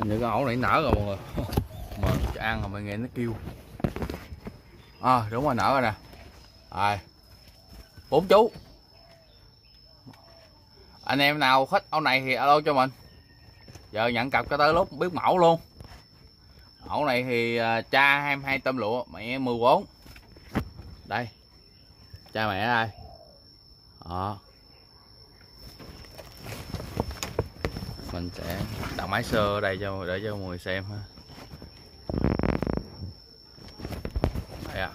hình như cái ổ này nở rồi mọi người. Mà ăn rồi mọi nghe nó kêu. À đúng rồi, nở rồi nè. Rồi. Bốn chú. Anh em nào thích ổ này thì alo cho mình. Giờ nhận cặp cho tới lúc biết mẫu luôn. Ổ này thì à, cha 22 tôm lụa, mẹ 14 đây. Cha mẹ đây. Đó. Mình sẽ đặt máy sơ ở đây cho để cho mọi người xem ha. Đây à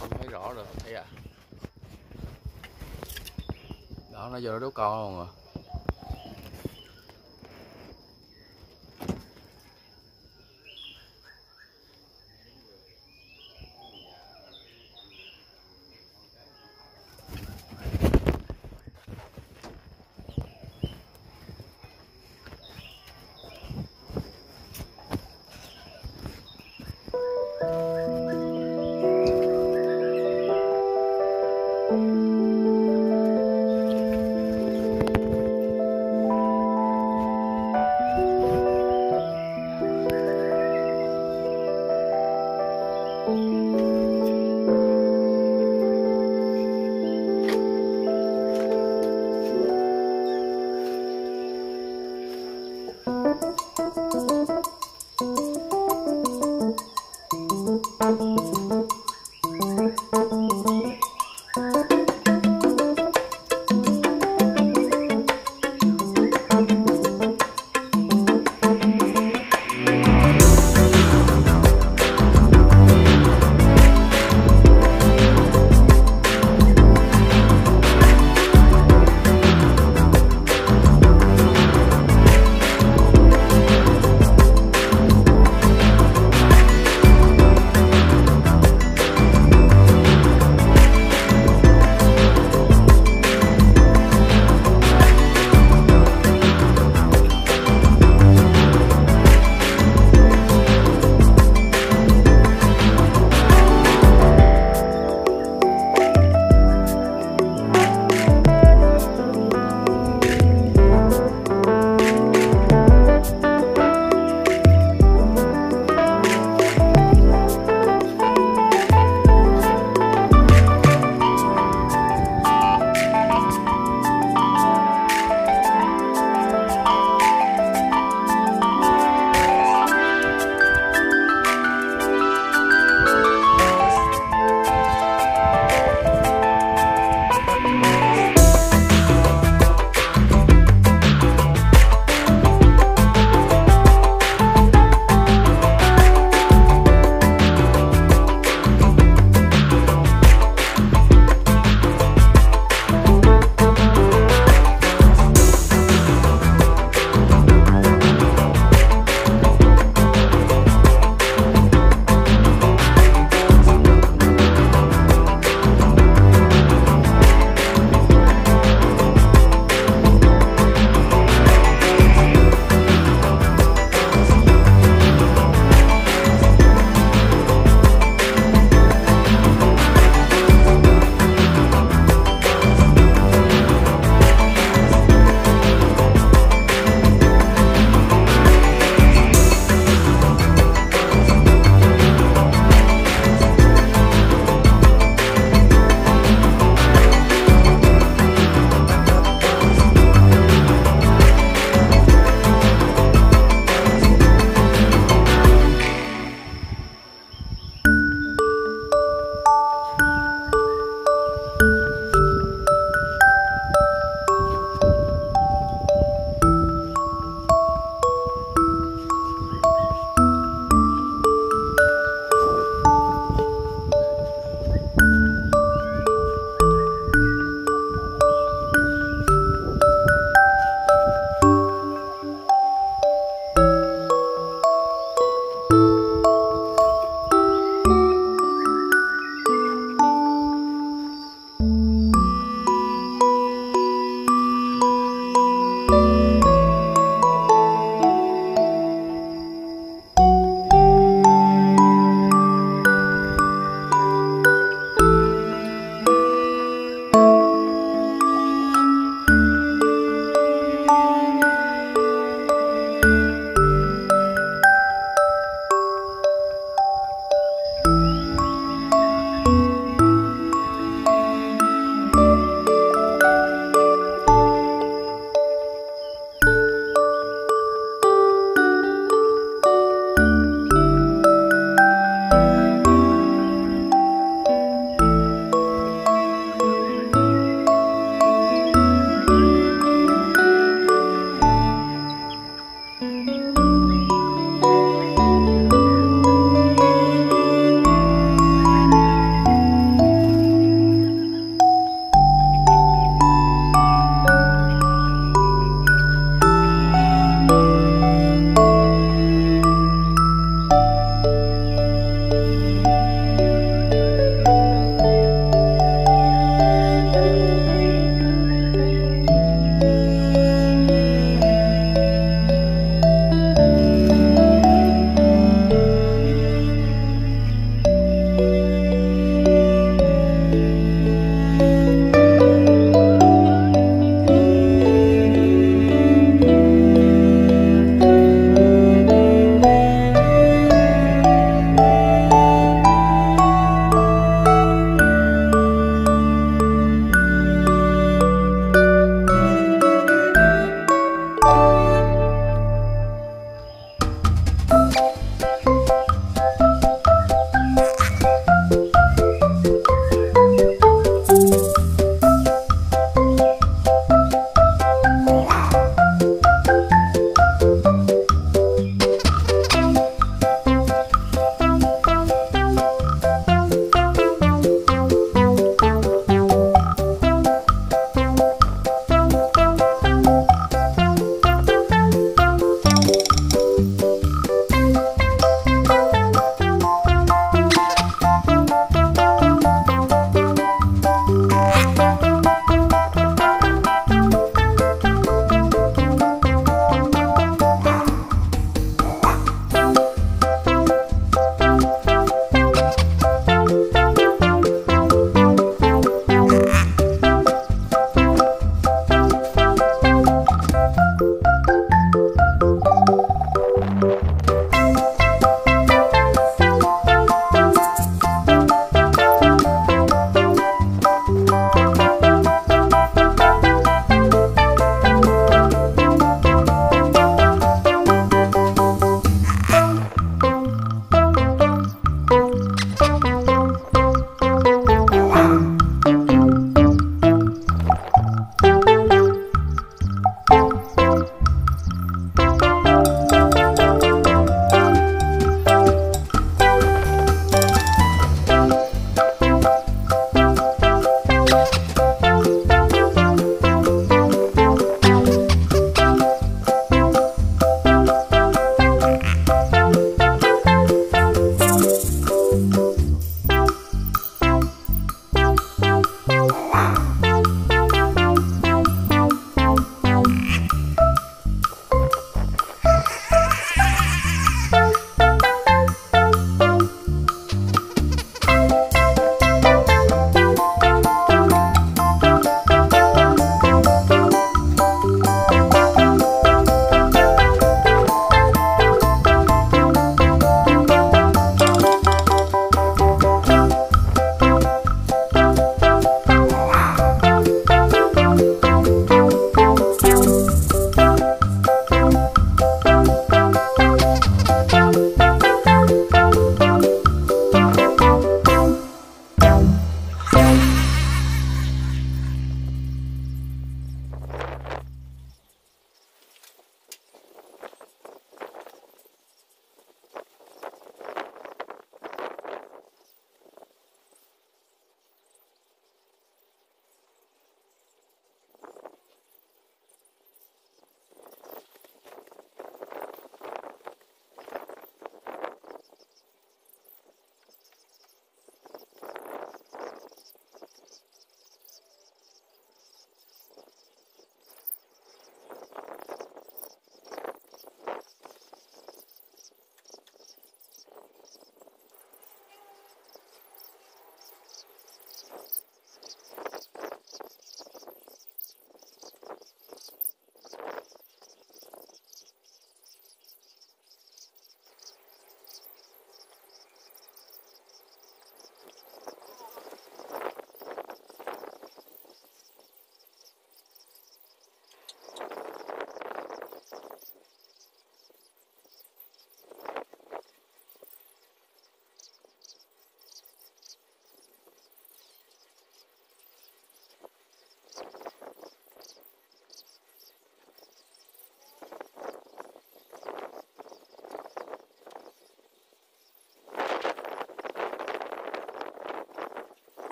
không thấy rõ được thấy à? Đó, nó vô nó đốt con luôn rồi